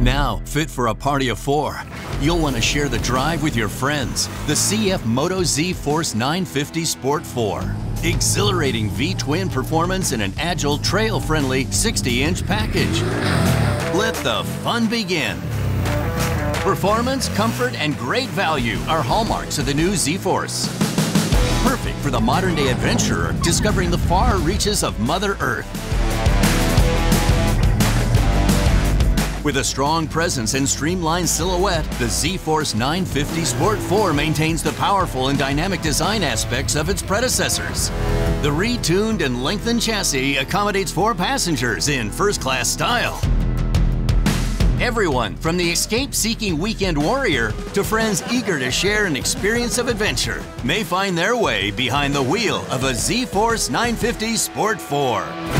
Now, fit for a party of four. You'll want to share the drive with your friends. The CF Moto Z Force 950 Sport 4. Exhilarating V twin performance in an agile, trail friendly 60 inch package. Let the fun begin. Performance, comfort, and great value are hallmarks of the new Z Force. Perfect for the modern day adventurer discovering the far reaches of Mother Earth. With a strong presence and streamlined silhouette, the Z-Force 950 Sport 4 maintains the powerful and dynamic design aspects of its predecessors. The retuned and lengthened chassis accommodates four passengers in first-class style. Everyone, from the escape-seeking weekend warrior to friends eager to share an experience of adventure, may find their way behind the wheel of a Z-Force 950 Sport 4.